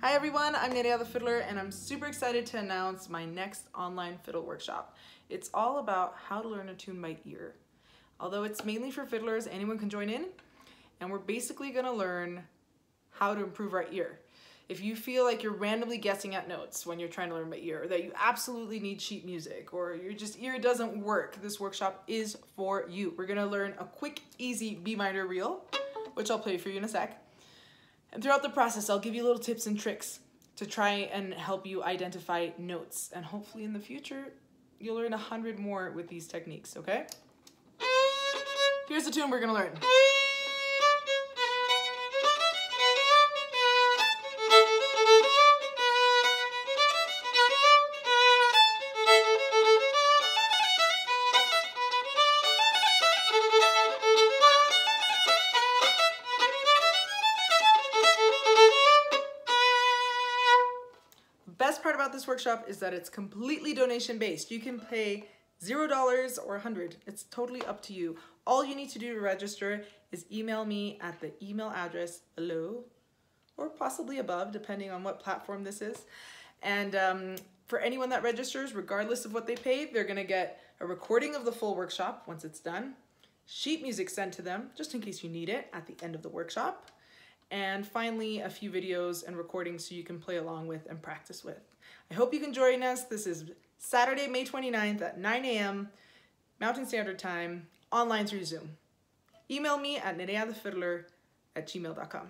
Hi everyone, I'm Nerea the Fiddler and I'm super excited to announce my next online fiddle workshop. It's all about how to learn a tune by ear. Although it's mainly for fiddlers, anyone can join in and we're basically gonna learn how to improve our ear. If you feel like you're randomly guessing at notes when you're trying to learn by ear, or that you absolutely need sheet music, or your just ear doesn't work, this workshop is for you. We're gonna learn a quick, easy B minor reel, which I'll play for you in a sec. And throughout the process, I'll give you little tips and tricks to try and help you identify notes. And hopefully in the future, you'll learn a hundred more with these techniques, okay? Here's the tune we're gonna learn. Best part about this workshop is that it's completely donation based. You can pay $0 or a 100 It's totally up to you. All you need to do to register is email me at the email address below or possibly above, depending on what platform this is. And um, for anyone that registers, regardless of what they pay, they're gonna get a recording of the full workshop once it's done, sheet music sent to them, just in case you need it at the end of the workshop, and finally a few videos and recordings so you can play along with and practice with. I hope you can join us. This is Saturday, May 29th at 9 a.m. Mountain Standard Time, online through Zoom. Email me at nereathefiddler at gmail.com.